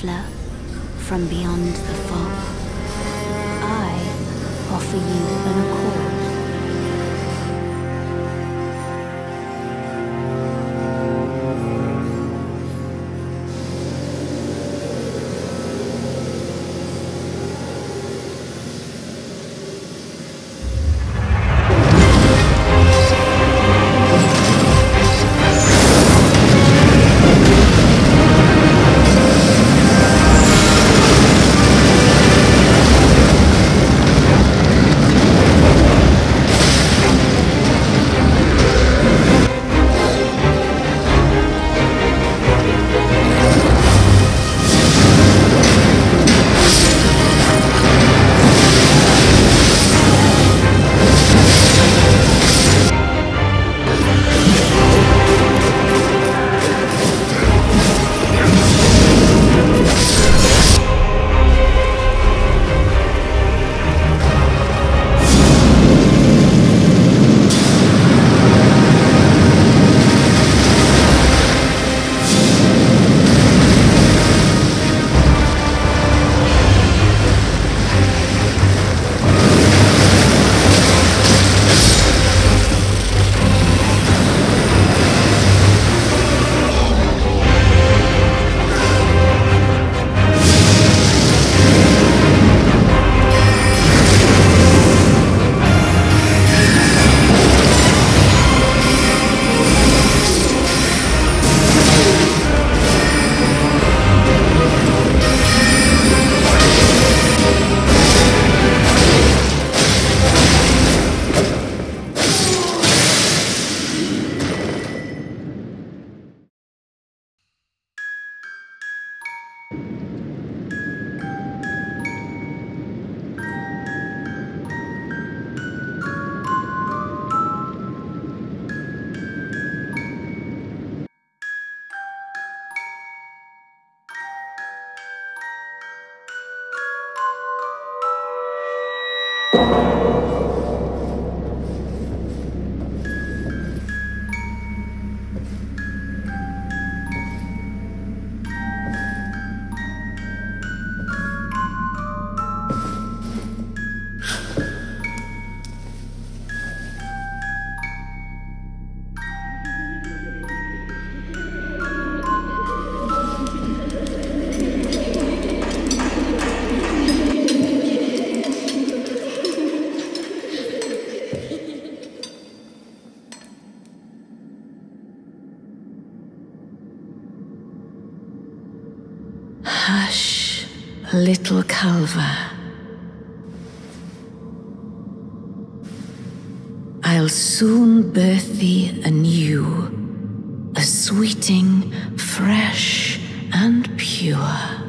traveler from beyond the fog. I offer you an accord. Oh. Hush, little Calva. I'll soon birth thee anew, a sweeting, fresh and pure.